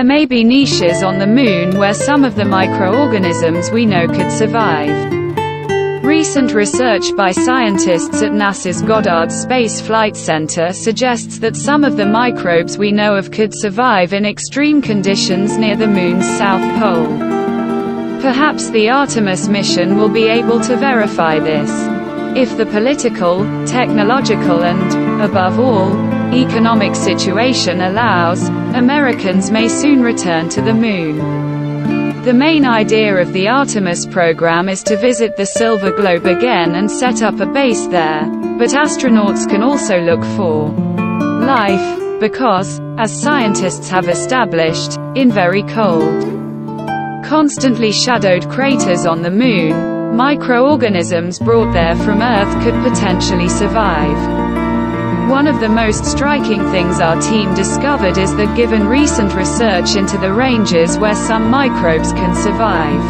There may be niches on the moon where some of the microorganisms we know could survive. Recent research by scientists at NASA's Goddard Space Flight Center suggests that some of the microbes we know of could survive in extreme conditions near the Moon's south pole. Perhaps the Artemis mission will be able to verify this. If the political, technological and, above all, economic situation allows, Americans may soon return to the Moon. The main idea of the Artemis program is to visit the Silver Globe again and set up a base there. But astronauts can also look for life, because, as scientists have established, in very cold, constantly shadowed craters on the Moon, microorganisms brought there from Earth could potentially survive. One of the most striking things our team discovered is that given recent research into the ranges where some microbes can survive,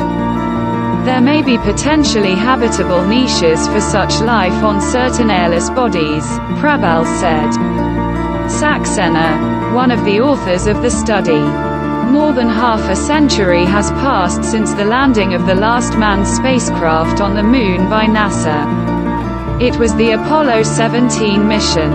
there may be potentially habitable niches for such life on certain airless bodies, Prabal said. Saxena, one of the authors of the study. More than half a century has passed since the landing of the last manned spacecraft on the Moon by NASA. It was the Apollo 17 mission.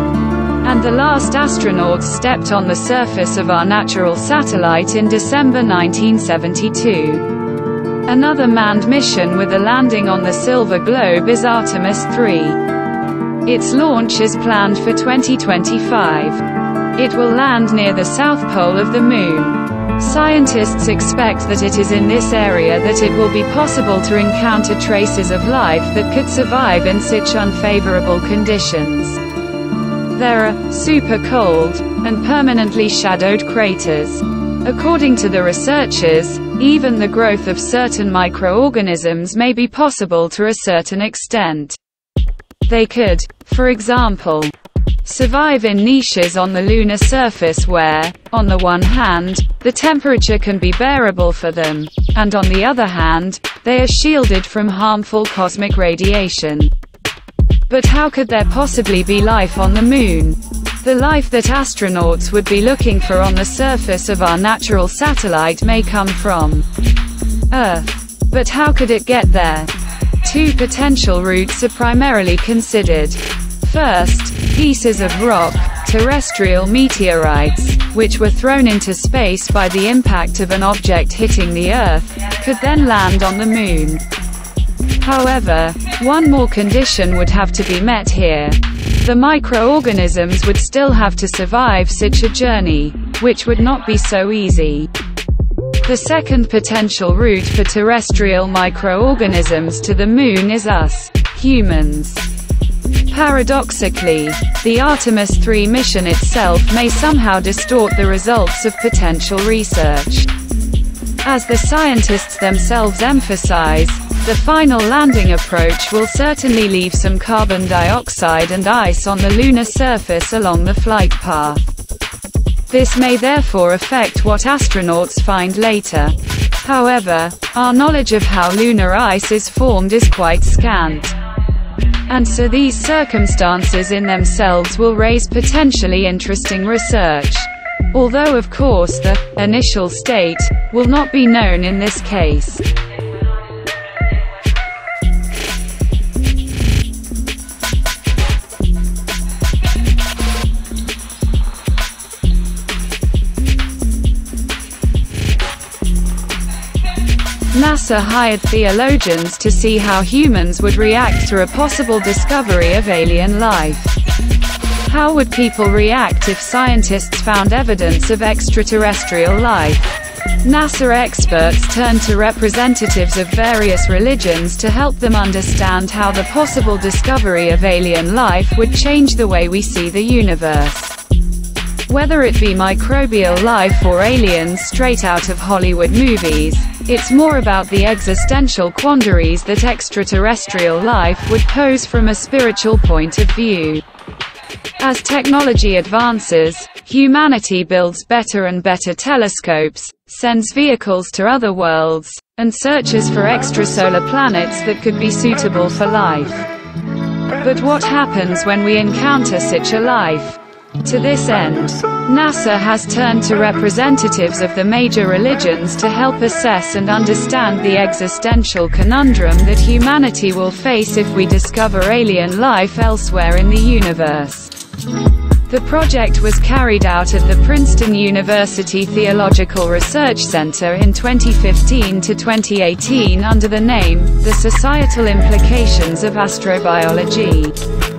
And the last astronauts stepped on the surface of our natural satellite in December 1972. Another manned mission with a landing on the Silver Globe is Artemis 3. Its launch is planned for 2025. It will land near the south pole of the Moon. Scientists expect that it is in this area that it will be possible to encounter traces of life that could survive in such unfavorable conditions. There are super cold and permanently shadowed craters. According to the researchers, even the growth of certain microorganisms may be possible to a certain extent. They could, for example, survive in niches on the lunar surface where, on the one hand, the temperature can be bearable for them, and on the other hand, they are shielded from harmful cosmic radiation. But how could there possibly be life on the moon? The life that astronauts would be looking for on the surface of our natural satellite may come from Earth. But how could it get there? Two potential routes are primarily considered. First, pieces of rock, terrestrial meteorites, which were thrown into space by the impact of an object hitting the Earth, could then land on the Moon. However, one more condition would have to be met here. The microorganisms would still have to survive such a journey, which would not be so easy. The second potential route for terrestrial microorganisms to the Moon is us, humans. Paradoxically, the Artemis 3 mission itself may somehow distort the results of potential research. As the scientists themselves emphasize, the final landing approach will certainly leave some carbon dioxide and ice on the lunar surface along the flight path. This may therefore affect what astronauts find later. However, our knowledge of how lunar ice is formed is quite scant. And so these circumstances in themselves will raise potentially interesting research. Although of course the initial state will not be known in this case. NASA hired theologians to see how humans would react to a possible discovery of alien life. How would people react if scientists found evidence of extraterrestrial life? NASA experts turned to representatives of various religions to help them understand how the possible discovery of alien life would change the way we see the universe. Whether it be microbial life or aliens straight out of Hollywood movies, it's more about the existential quandaries that extraterrestrial life would pose from a spiritual point of view. As technology advances, humanity builds better and better telescopes, sends vehicles to other worlds, and searches for extrasolar planets that could be suitable for life. But what happens when we encounter such a life? To this end, NASA has turned to representatives of the major religions to help assess and understand the existential conundrum that humanity will face if we discover alien life elsewhere in the universe. The project was carried out at the Princeton University Theological Research Center in 2015 to 2018 under the name, The Societal Implications of Astrobiology.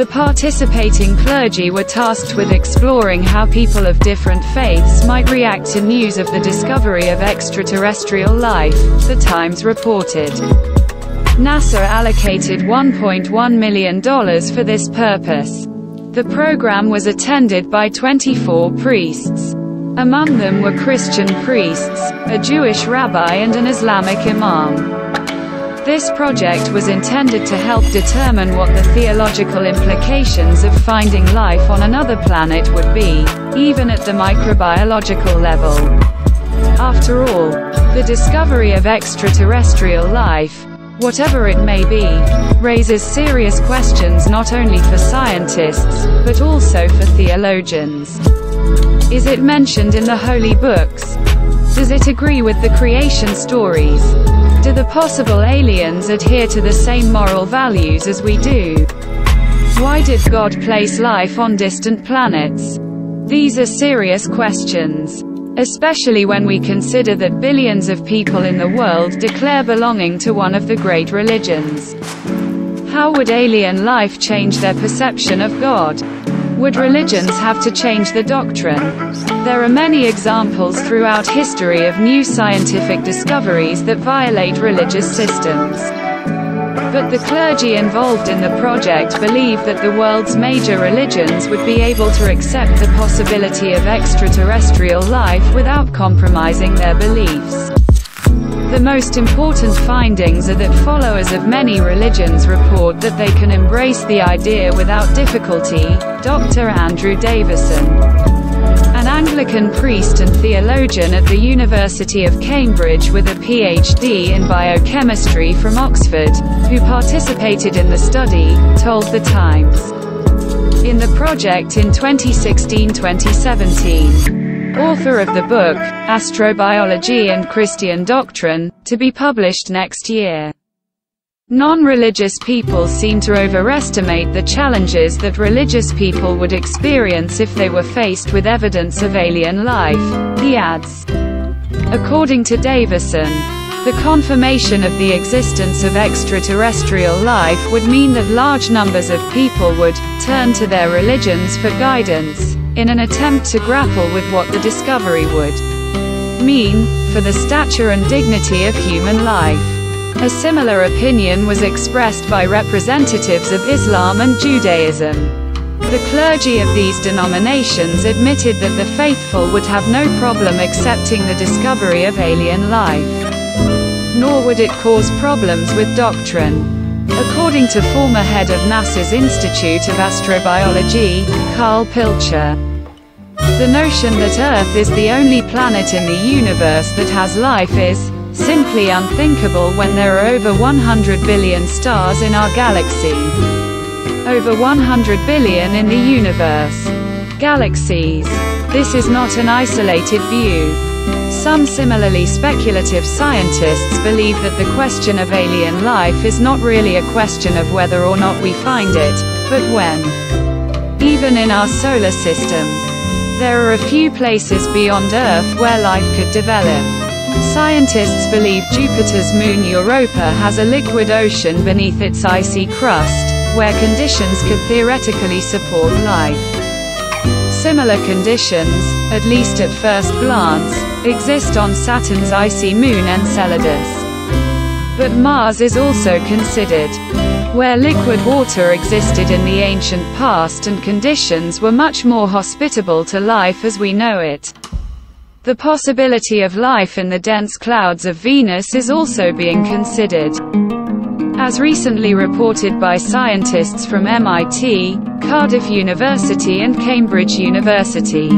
The participating clergy were tasked with exploring how people of different faiths might react to news of the discovery of extraterrestrial life, The Times reported. NASA allocated $1.1 million for this purpose. The program was attended by 24 priests. Among them were Christian priests, a Jewish rabbi and an Islamic imam. This project was intended to help determine what the theological implications of finding life on another planet would be, even at the microbiological level. After all, the discovery of extraterrestrial life, whatever it may be, raises serious questions not only for scientists, but also for theologians. Is it mentioned in the holy books? Does it agree with the creation stories? Do the possible aliens adhere to the same moral values as we do? Why did God place life on distant planets? These are serious questions especially when we consider that billions of people in the world declare belonging to one of the great religions. How would alien life change their perception of God? Would religions have to change the doctrine? There are many examples throughout history of new scientific discoveries that violate religious systems. But the clergy involved in the project believe that the world's major religions would be able to accept the possibility of extraterrestrial life without compromising their beliefs. The most important findings are that followers of many religions report that they can embrace the idea without difficulty. Dr. Andrew Davison an Anglican priest and theologian at the University of Cambridge with a PhD in biochemistry from Oxford, who participated in the study, told The Times. In the project in 2016-2017, author of the book, Astrobiology and Christian Doctrine, to be published next year. Non-religious people seem to overestimate the challenges that religious people would experience if they were faced with evidence of alien life, he adds. According to Davison, the confirmation of the existence of extraterrestrial life would mean that large numbers of people would turn to their religions for guidance, in an attempt to grapple with what the discovery would mean for the stature and dignity of human life. A similar opinion was expressed by representatives of Islam and Judaism. The clergy of these denominations admitted that the faithful would have no problem accepting the discovery of alien life. Nor would it cause problems with doctrine. According to former head of NASA's Institute of Astrobiology, Carl Pilcher, the notion that Earth is the only planet in the universe that has life is, Simply unthinkable when there are over 100 billion stars in our galaxy. Over 100 billion in the universe. Galaxies. This is not an isolated view. Some similarly speculative scientists believe that the question of alien life is not really a question of whether or not we find it, but when. Even in our solar system, there are a few places beyond Earth where life could develop. Scientists believe Jupiter's moon Europa has a liquid ocean beneath its icy crust, where conditions could theoretically support life. Similar conditions, at least at first glance, exist on Saturn's icy moon Enceladus. But Mars is also considered, where liquid water existed in the ancient past and conditions were much more hospitable to life as we know it. The possibility of life in the dense clouds of Venus is also being considered. As recently reported by scientists from MIT, Cardiff University and Cambridge University.